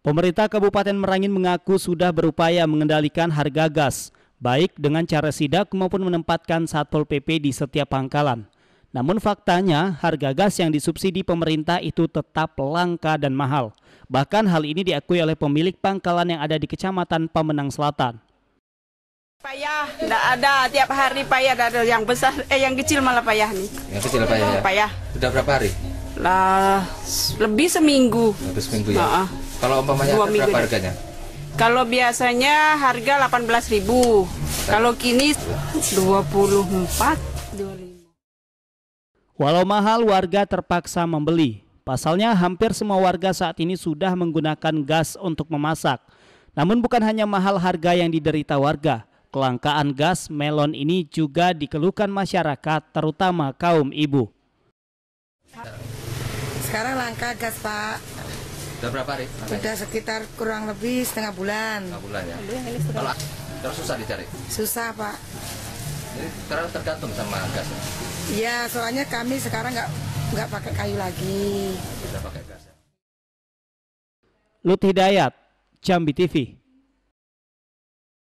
Pemerintah Kabupaten Merangin mengaku sudah berupaya mengendalikan harga gas, baik dengan cara sidak maupun menempatkan Satpol PP di setiap pangkalan. Namun faktanya, harga gas yang disubsidi pemerintah itu tetap langka dan mahal. Bahkan hal ini diakui oleh pemilik pangkalan yang ada di Kecamatan Pemenang Selatan. Payah, tidak ada tiap hari payah, ada yang besar, eh yang kecil malah payah nih. Yang kecil payah ya? Payah. Sudah berapa hari? Lah, lebih seminggu. Lebih seminggu ya? Nah, Kalau umpamanya Dua minggu berapa deh. harganya? Kalau biasanya harga 18.000. Kalau kini 24 25. Walau mahal, warga terpaksa membeli. Pasalnya, hampir semua warga saat ini sudah menggunakan gas untuk memasak. Namun bukan hanya mahal harga yang diderita warga, kelangkaan gas melon ini juga dikeluhkan masyarakat, terutama kaum ibu. Sekarang langka gas Pak, Sudah berapa hari? sudah sekitar kurang lebih setengah bulan. Enggak bulan ya? Kalau terus susah dicari. Susah Pak. Jadi sekarang tergantung sama gas. ya? Iya, soalnya kami sekarang nggak nggak pakai kayu lagi. Kita pakai gas. ya. Lut Hidayat, Jambi TV.